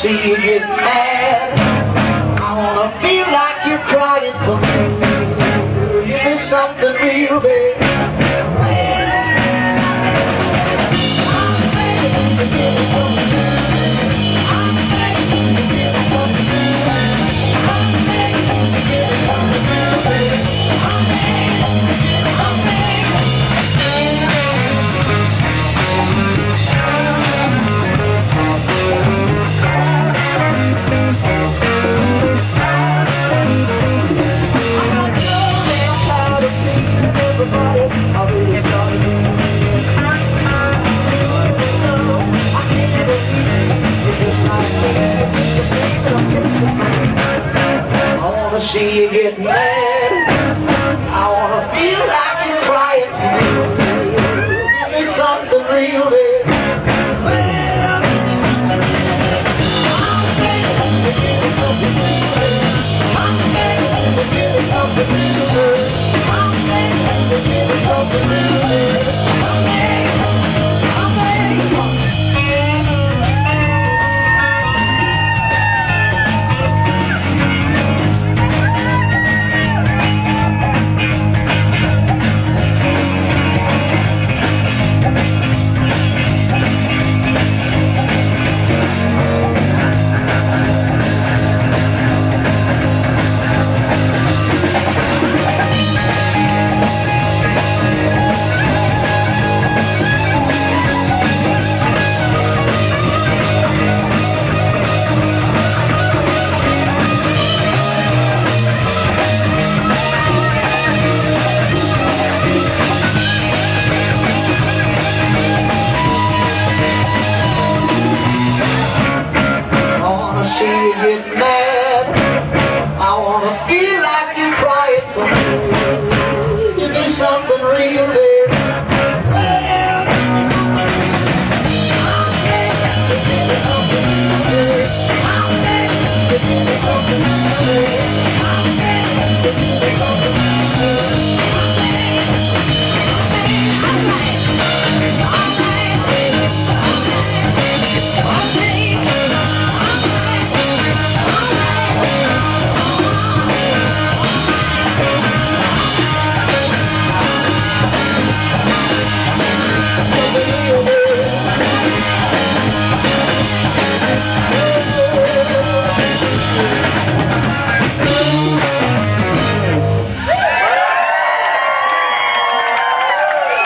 see you get mad I wanna feel like you're crying for me Give me something real baby. wanna see you get mad. I wanna feel like you're crying. for me. Give me something real. Baby. get mad. I wanna feel like you're crying for me. You do something real